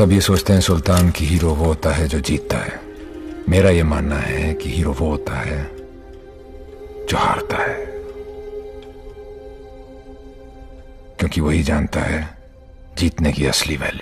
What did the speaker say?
सब ये सोचते हैं सुल्तान की हीरो वो होता है जो जीतता है। मेरा ये मानना है कि हीरो वो होता है जो हारता है। क्योंकि वही जानता है जीतने की असली वैल्यू